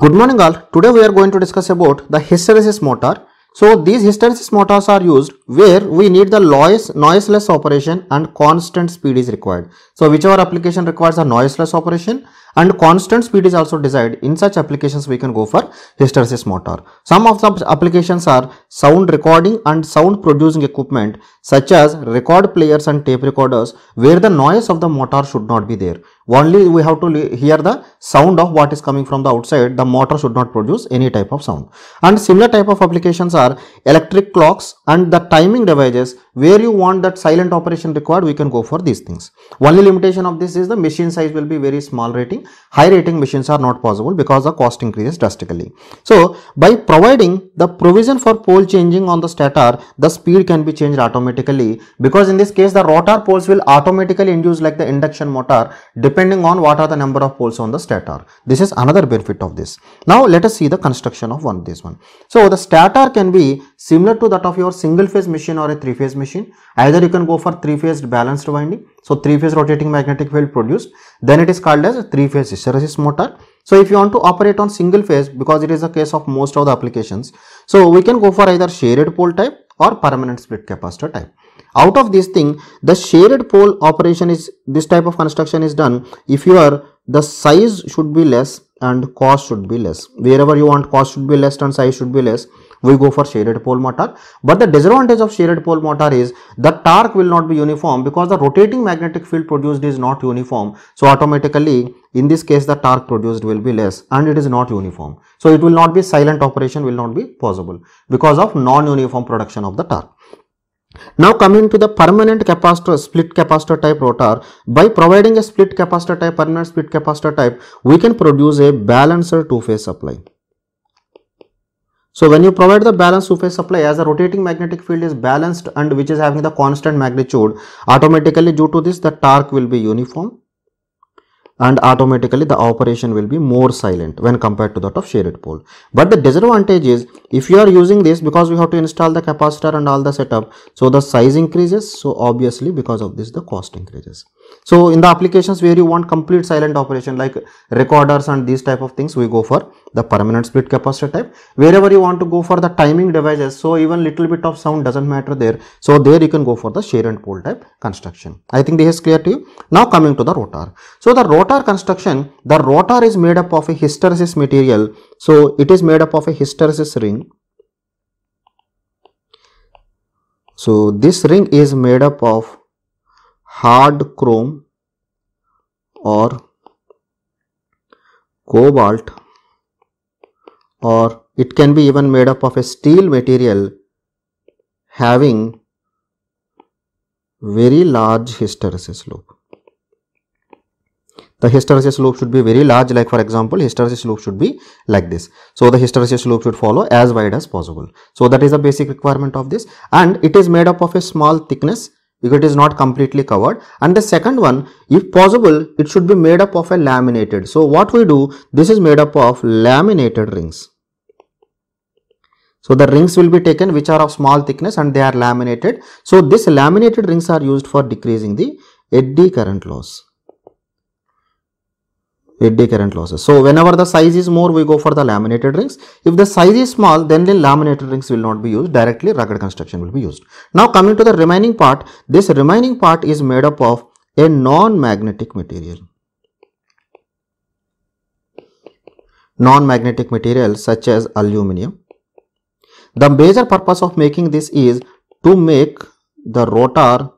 Good morning all. Today we are going to discuss about the hysteresis motor. So these hysteresis motors are used where we need the noise, noiseless operation and constant speed is required. So whichever application requires a noiseless operation and constant speed is also desired. In such applications we can go for hysteresis motor. Some of the applications are sound recording and sound producing equipment such as record players and tape recorders where the noise of the motor should not be there only we have to hear the sound of what is coming from the outside the motor should not produce any type of sound and similar type of applications are electric clocks and the timing devices where you want that silent operation required we can go for these things only limitation of this is the machine size will be very small rating high rating machines are not possible because the cost increases drastically so by providing the provision for pole changing on the stator the speed can be changed automatically because in this case the rotor poles will automatically induce like the induction motor depending on what are the number of poles on the stator. This is another benefit of this. Now let us see the construction of one this one. So the stator can be similar to that of your single phase machine or a three phase machine. Either you can go for three phase balanced winding. So three phase rotating magnetic field produced. Then it is called as a three phase hysteresis motor. So if you want to operate on single phase because it is the case of most of the applications. So we can go for either shaded pole type or permanent split capacitor type out of this thing the shaded pole operation is this type of construction is done if your the size should be less and cost should be less wherever you want cost should be less and size should be less we go for shaded pole motor but the disadvantage of shaded pole motor is the torque will not be uniform because the rotating magnetic field produced is not uniform. So automatically in this case the torque produced will be less and it is not uniform. So it will not be silent operation will not be possible because of non-uniform production of the torque. Now coming to the permanent capacitor, split capacitor type rotor, by providing a split capacitor type, permanent split capacitor type, we can produce a balancer two-phase supply. So when you provide the balanced two-phase supply as the rotating magnetic field is balanced and which is having the constant magnitude, automatically due to this the torque will be uniform and automatically the operation will be more silent when compared to that of shaded pole. But the disadvantage is if you are using this because we have to install the capacitor and all the setup so the size increases so obviously because of this the cost increases. So in the applications where you want complete silent operation like recorders and these type of things we go for the permanent split capacitor type. Wherever you want to go for the timing devices so even little bit of sound doesn't matter there. So there you can go for the shaded pole type construction. I think this is clear to you. Now coming to the rotor. So the rotor construction the rotor is made up of a hysteresis material. So it is made up of a hysteresis ring. So this ring is made up of hard chrome or cobalt or it can be even made up of a steel material having very large hysteresis loop. The hysteresis loop should be very large like for example hysteresis loop should be like this. So the hysteresis loop should follow as wide as possible. So that is the basic requirement of this and it is made up of a small thickness if it is not completely covered. And the second one if possible it should be made up of a laminated. So what we do this is made up of laminated rings. So the rings will be taken which are of small thickness and they are laminated. So this laminated rings are used for decreasing the eddy current loss eddy current losses. So whenever the size is more, we go for the laminated rings. If the size is small, then the laminated rings will not be used. Directly rugged construction will be used. Now coming to the remaining part, this remaining part is made up of a non-magnetic material. Non-magnetic material such as aluminum. The major purpose of making this is to make the rotor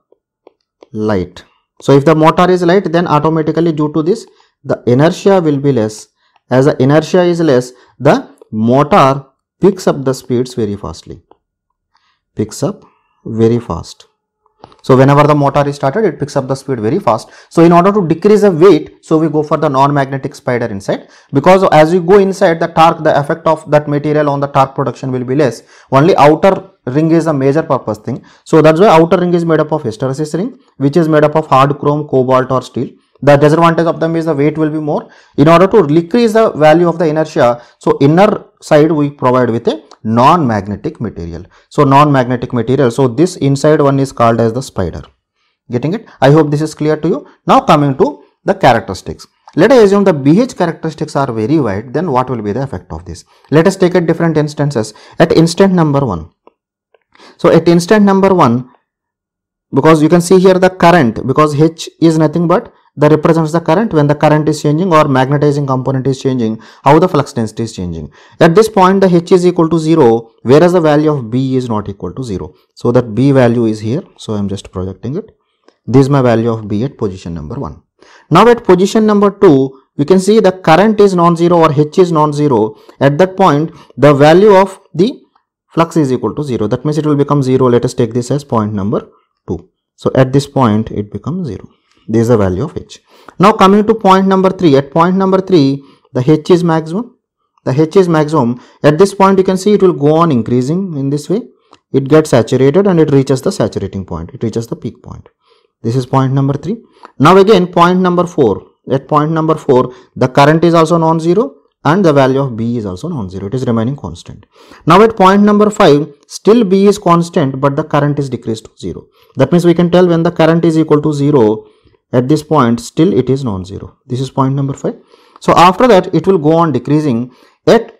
light. So if the motor is light, then automatically due to this the inertia will be less. As the inertia is less, the motor picks up the speeds very fastly. Picks up very fast. So whenever the motor is started, it picks up the speed very fast. So in order to decrease the weight, so we go for the non-magnetic spider inside because as you go inside the torque, the effect of that material on the torque production will be less. Only outer ring is a major purpose thing. So that's why outer ring is made up of hysteresis ring, which is made up of hard chrome, cobalt or steel. The disadvantage of them is the weight will be more. In order to decrease the value of the inertia, so inner side we provide with a non-magnetic material. So non-magnetic material. So this inside one is called as the spider. Getting it? I hope this is clear to you. Now coming to the characteristics. let us assume the BH characteristics are very wide, then what will be the effect of this? Let us take at different instances. At instant number 1. So at instant number 1, because you can see here the current, because H is nothing but that represents the current when the current is changing or magnetizing component is changing, how the flux density is changing. At this point, the H is equal to 0, whereas the value of B is not equal to 0. So that B value is here. So I am just projecting it. This is my value of B at position number 1. Now at position number 2, you can see the current is non-zero or H is non-zero. At that point, the value of the flux is equal to 0. That means it will become 0. Let us take this as point number 2. So at this point, it becomes 0. This is the value of H. Now coming to point number 3. At point number 3, the H is maximum. The H is maximum. At this point, you can see it will go on increasing in this way. It gets saturated and it reaches the saturating point. It reaches the peak point. This is point number 3. Now again point number 4. At point number 4 the current is also non-zero and the value of B is also non-zero. It is remaining constant. Now at point number 5 still B is constant but the current is decreased to 0. That means we can tell when the current is equal to 0 at this point still it is non-zero. This is point number 5. So after that it will go on decreasing. At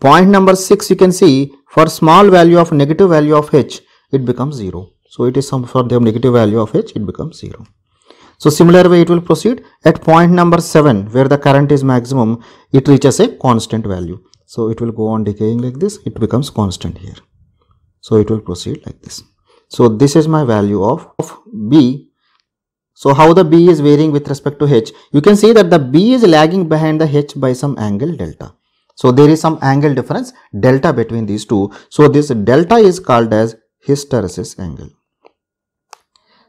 point number 6 you can see for small value of negative value of H it becomes 0. So it is some for the negative value of H, it becomes 0. So similar way it will proceed at point number 7 where the current is maximum, it reaches a constant value. So it will go on decaying like this, it becomes constant here. So it will proceed like this. So this is my value of, of B. So how the B is varying with respect to H, you can see that the B is lagging behind the H by some angle delta. So there is some angle difference delta between these two. So this delta is called as hysteresis angle.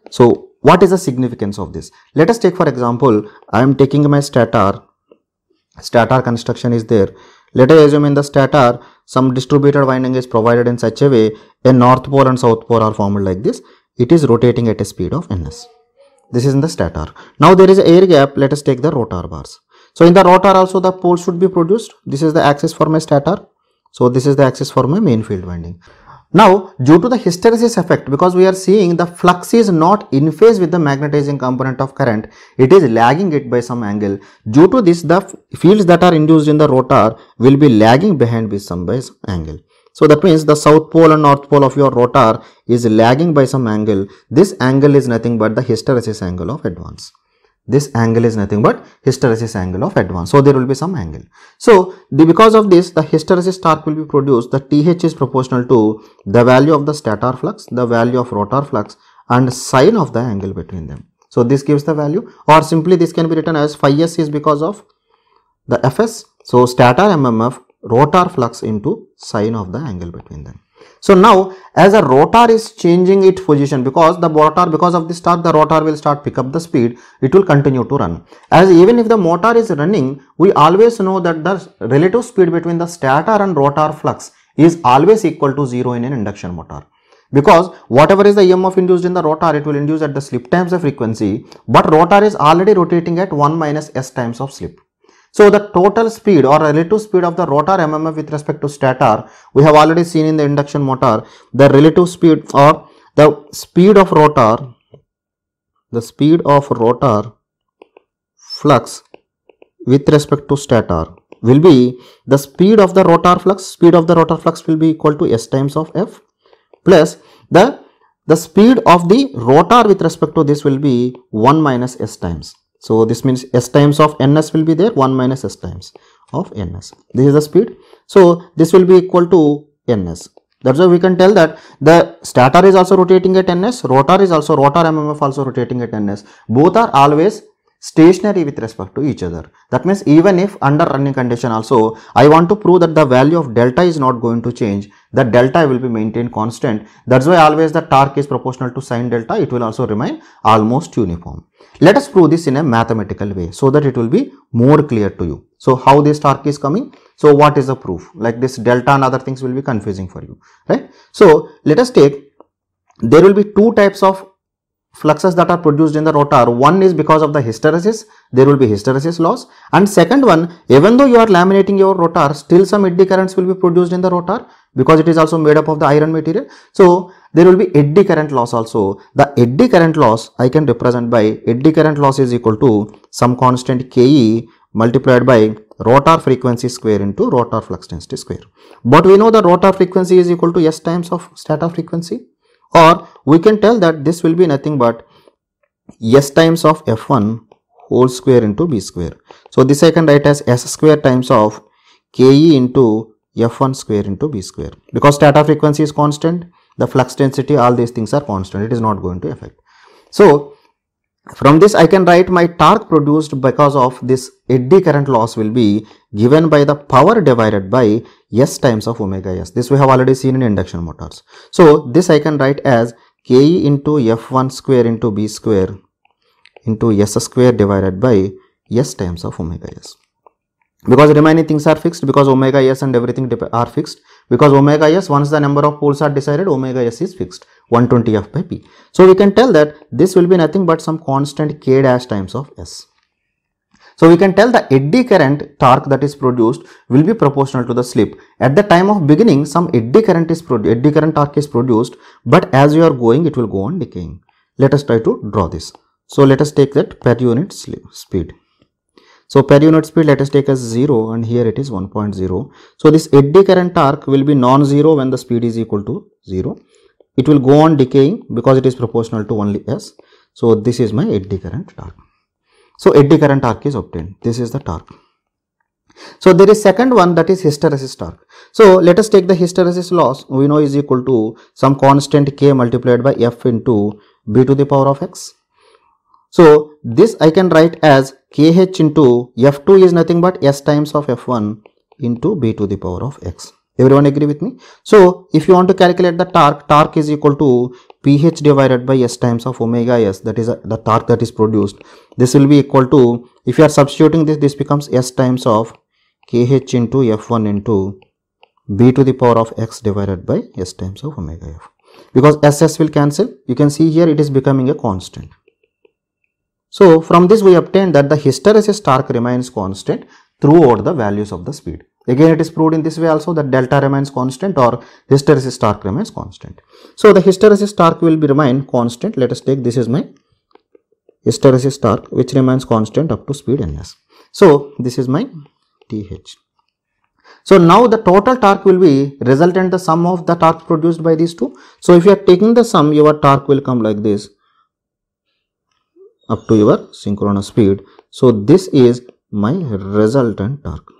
So what is the significance of this? Let us take for example, I am taking my stator, stator construction is there. Let us assume in the stator, some distributed winding is provided in such a way, a north pole and south pole are formed like this. It is rotating at a speed of ns. This is in the stator. Now there is air gap, let us take the rotor bars. So in the rotor also the pole should be produced. This is the axis for my stator. So this is the axis for my main field winding. Now, due to the hysteresis effect, because we are seeing the flux is not in phase with the magnetizing component of current, it is lagging it by some angle. Due to this, the fields that are induced in the rotor will be lagging behind with some by some angle. So that means the south pole and north pole of your rotor is lagging by some angle. This angle is nothing but the hysteresis angle of advance this angle is nothing but hysteresis angle of advance. So, there will be some angle. So, the, because of this the hysteresis torque will be produced the TH is proportional to the value of the stator flux, the value of rotor flux and sine of the angle between them. So, this gives the value or simply this can be written as phi s is because of the Fs. So, stator MMF rotor flux into sine of the angle between them. So now as a rotor is changing its position because the rotor because of this torque the rotor will start pick up the speed it will continue to run. As even if the motor is running we always know that the relative speed between the stator and rotor flux is always equal to 0 in an induction motor because whatever is the EMF induced in the rotor it will induce at the slip times the frequency but rotor is already rotating at 1 minus s times of slip. So the total speed or relative speed of the rotor MMF with respect to stator, we have already seen in the induction motor, the relative speed or the speed of rotor, the speed of rotor flux with respect to stator will be the speed of the rotor flux, speed of the rotor flux will be equal to s times of f plus the the speed of the rotor with respect to this will be 1 minus s times so this means s times of ns will be there 1 minus s times of ns. This is the speed. So this will be equal to ns. That's why we can tell that the stator is also rotating at ns, rotor is also rotor MMF also rotating at ns. Both are always stationary with respect to each other. That means even if under running condition also I want to prove that the value of delta is not going to change, the delta will be maintained constant. That's why always the torque is proportional to sine delta, it will also remain almost uniform. Let us prove this in a mathematical way so that it will be more clear to you. So how this torque is coming? So what is the proof? Like this delta and other things will be confusing for you, right? So let us take, there will be two types of fluxes that are produced in the rotor, one is because of the hysteresis, there will be hysteresis loss. And second one, even though you are laminating your rotor, still some eddy currents will be produced in the rotor because it is also made up of the iron material. So, there will be eddy current loss also. The eddy current loss I can represent by eddy current loss is equal to some constant Ke multiplied by rotor frequency square into rotor flux density square. But we know the rotor frequency is equal to S times of stator frequency or we can tell that this will be nothing but S times of F1 whole square into B square. So this I can write as S square times of Ke into F1 square into B square. Because stator frequency is constant, the flux density, all these things are constant. It is not going to affect. So from this I can write my torque produced because of this eddy current loss will be given by the power divided by S times of omega S. This we have already seen in induction motors. So this I can write as Ke into F1 square into B square into S square divided by S times of omega S. Because remaining things are fixed because omega S and everything are fixed because omega S once the number of poles are decided omega S is fixed 120 F by P. So we can tell that this will be nothing but some constant K dash times of S. So we can tell the eddy current torque that is produced will be proportional to the slip. At the time of beginning some eddy current is produced, eddy current torque is produced but as you are going it will go on decaying. Let us try to draw this. So let us take that per unit slip, speed. So per unit speed let us take as 0 and here it is 1.0. So this eddy current torque will be non-zero when the speed is equal to 0. It will go on decaying because it is proportional to only S. So this is my eddy current torque. So eddy current torque is obtained. This is the torque. So there is second one that is hysteresis torque. So let us take the hysteresis loss we know is equal to some constant K multiplied by F into B to the power of X. So this I can write as kh into f2 is nothing but s times of f1 into b to the power of x. Everyone agree with me? So if you want to calculate the torque, torque is equal to ph divided by s times of omega s that is uh, the torque that is produced. This will be equal to if you are substituting this this becomes s times of kh into f1 into b to the power of x divided by s times of omega f. Because ss will cancel you can see here it is becoming a constant. So from this we obtain that the hysteresis torque remains constant throughout the values of the speed. Again it is proved in this way also that delta remains constant or hysteresis torque remains constant. So the hysteresis torque will be remain constant. Let us take this is my hysteresis torque which remains constant up to speed ns. So this is my th. So now the total torque will be resultant the sum of the torque produced by these two. So if you are taking the sum your torque will come like this up to your synchronous speed. So this is my resultant torque.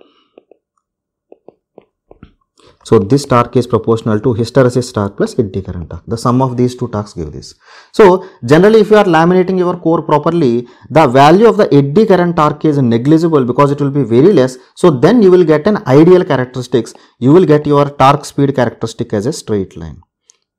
So this torque is proportional to hysteresis torque plus eddy current torque. The sum of these two torques give this. So generally if you are laminating your core properly, the value of the eddy current torque is negligible because it will be very less. So then you will get an ideal characteristics. You will get your torque speed characteristic as a straight line.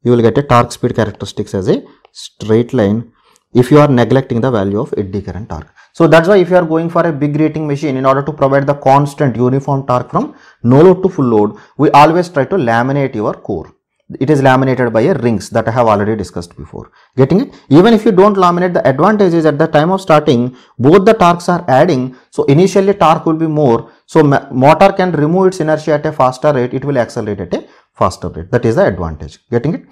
You will get a torque speed characteristics as a straight line if you are neglecting the value of eddy current torque. So that's why if you are going for a big rating machine in order to provide the constant uniform torque from no load to full load, we always try to laminate your core. It is laminated by a rings that I have already discussed before. Getting it? Even if you don't laminate, the advantage is at the time of starting, both the torques are adding. So initially torque will be more. So motor can remove its inertia at a faster rate. It will accelerate at a faster rate. That is the advantage. Getting it?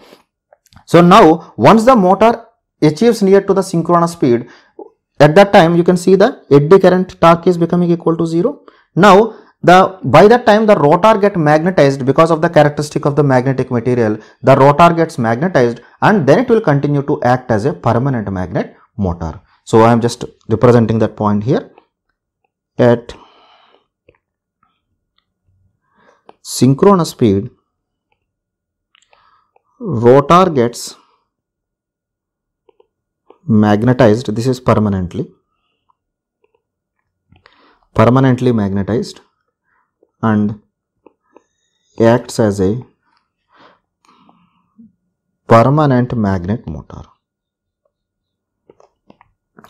So now once the motor achieves near to the synchronous speed, at that time you can see the eddy current torque is becoming equal to 0. Now the by that time the rotor get magnetized because of the characteristic of the magnetic material the rotor gets magnetized and then it will continue to act as a permanent magnet motor. So I am just representing that point here at synchronous speed rotor gets magnetized this is permanently. Permanently magnetized and acts as a permanent magnet motor.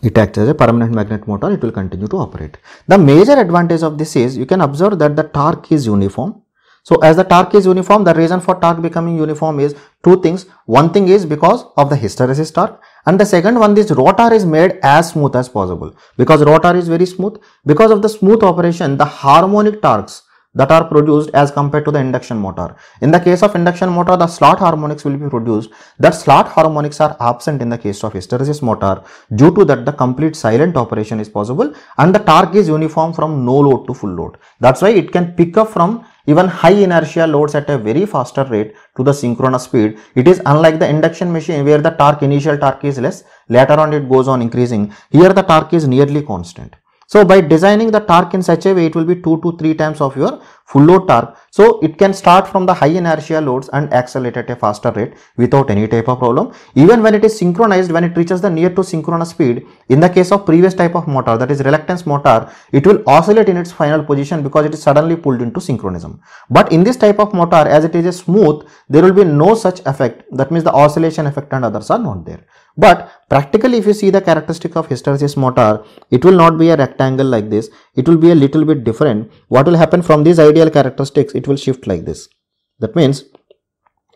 It acts as a permanent magnet motor it will continue to operate. The major advantage of this is you can observe that the torque is uniform. So as the torque is uniform, the reason for torque becoming uniform is two things. One thing is because of the hysteresis torque and the second one this rotor is made as smooth as possible because rotor is very smooth because of the smooth operation the harmonic torques that are produced as compared to the induction motor. In the case of induction motor, the slot harmonics will be produced. That slot harmonics are absent in the case of hysteresis motor. Due to that, the complete silent operation is possible and the torque is uniform from no load to full load. That's why it can pick up from even high inertia loads at a very faster rate to the synchronous speed. It is unlike the induction machine where the torque initial torque is less, later on it goes on increasing. Here the torque is nearly constant. So by designing the torque in such a way, it will be 2 to 3 times of your full load torque. So it can start from the high inertia loads and accelerate at a faster rate without any type of problem. Even when it is synchronized, when it reaches the near to synchronous speed, in the case of previous type of motor, that is reluctance motor, it will oscillate in its final position because it is suddenly pulled into synchronism. But in this type of motor, as it is a smooth, there will be no such effect. That means the oscillation effect and others are not there. But practically if you see the characteristic of hysteresis motor, it will not be a rectangle like this. It will be a little bit different. What will happen from these ideal characteristics, it will shift like this. That means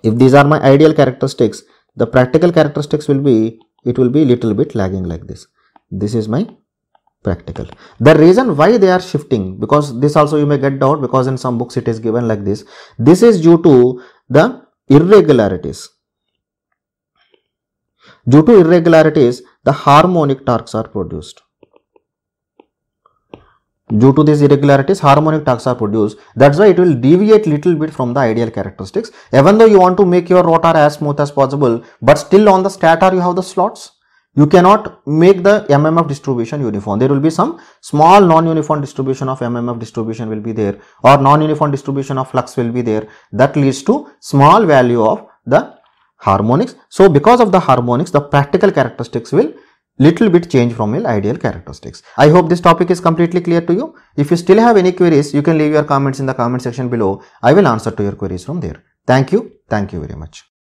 if these are my ideal characteristics, the practical characteristics will be, it will be little bit lagging like this. This is my practical. The reason why they are shifting, because this also you may get doubt because in some books it is given like this. This is due to the irregularities Due to irregularities, the harmonic torques are produced. Due to these irregularities, harmonic torques are produced. That's why it will deviate little bit from the ideal characteristics. Even though you want to make your rotor as smooth as possible, but still on the stator you have the slots. You cannot make the MMF distribution uniform. There will be some small non-uniform distribution of MMF distribution will be there or non-uniform distribution of flux will be there. That leads to small value of the harmonics. So because of the harmonics, the practical characteristics will little bit change from your ideal characteristics. I hope this topic is completely clear to you. If you still have any queries, you can leave your comments in the comment section below. I will answer to your queries from there. Thank you. Thank you very much.